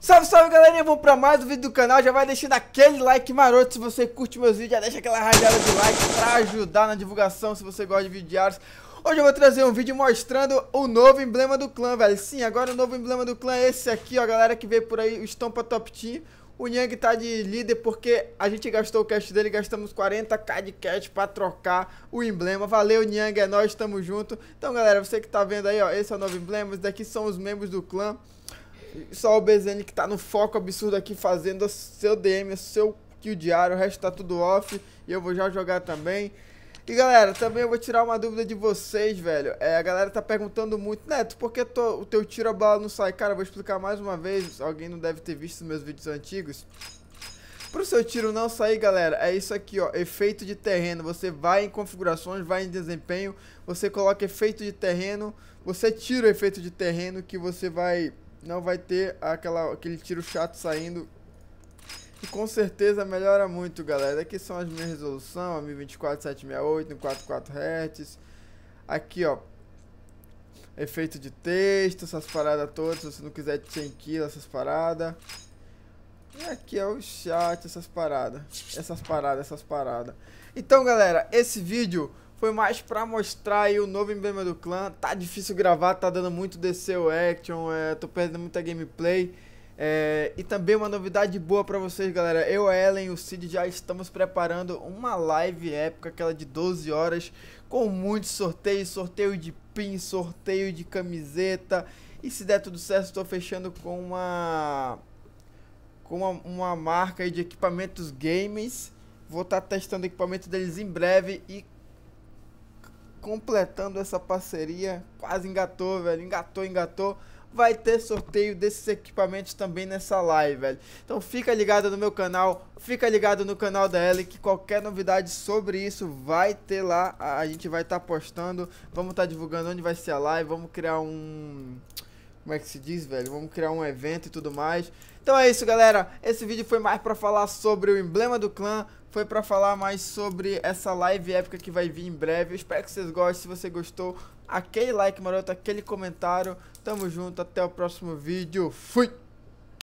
Salve, salve galerinha, vamos pra mais um vídeo do canal, já vai deixando aquele like maroto se você curte meus vídeos, já deixa aquela rajada de like pra ajudar na divulgação se você gosta de vídeos diários. Hoje eu vou trazer um vídeo mostrando o novo emblema do clã, velho. Sim, agora o novo emblema do clã é esse aqui, ó, galera que veio por aí, o Estampa Top Team. O Nyang tá de líder porque a gente gastou o cash dele, gastamos 40k de cash pra trocar o emblema. Valeu, Nyang, é nóis, tamo junto. Então, galera, você que tá vendo aí, ó, esse é o novo emblema, esses daqui são os membros do clã. Só o BZN que tá no foco absurdo aqui, fazendo seu DM, seu kill diário, o resto tá tudo off. E eu vou já jogar também. E galera, também eu vou tirar uma dúvida de vocês, velho. É, a galera tá perguntando muito, Neto, por que tô, o teu tiro a bala não sai? Cara, eu vou explicar mais uma vez, alguém não deve ter visto meus vídeos antigos. Pro seu tiro não sair, galera, é isso aqui, ó, efeito de terreno. Você vai em configurações, vai em desempenho, você coloca efeito de terreno, você tira o efeito de terreno que você vai não vai ter aquela, aquele tiro chato saindo e com certeza melhora muito, galera. Aqui são as minhas resoluções, a 1024 768 no 44 Hz. Aqui, ó. Efeito de texto, essas paradas todas, se você não quiser 100 kg, essas paradas. E aqui é o chat, essas paradas. Essas paradas, essas paradas. Então, galera, esse vídeo foi mais pra mostrar aí o novo emblema do clã. Tá difícil gravar, tá dando muito DC o action, é, tô perdendo muita gameplay. É, e também uma novidade boa pra vocês, galera. Eu, a Ellen e o Cid já estamos preparando uma live épica, aquela de 12 horas, com muitos sorteios, sorteio de pin, sorteio de camiseta. E se der tudo certo, estou fechando com uma com uma, uma marca de equipamentos games. Vou estar tá testando equipamento deles em breve e completando essa parceria. Quase engatou, velho. Engatou, engatou vai ter sorteio desses equipamentos também nessa live, velho. Então fica ligado no meu canal, fica ligado no canal da Ellen que qualquer novidade sobre isso vai ter lá. A gente vai estar tá postando, vamos estar tá divulgando onde vai ser a live, vamos criar um como é que se diz, velho? Vamos criar um evento e tudo mais. Então é isso, galera. Esse vídeo foi mais para falar sobre o emblema do clã, foi para falar mais sobre essa live épica que vai vir em breve. Eu espero que vocês gostem. Se você gostou, aquele like maroto, aquele comentário. Tamo junto, até o próximo vídeo. Fui!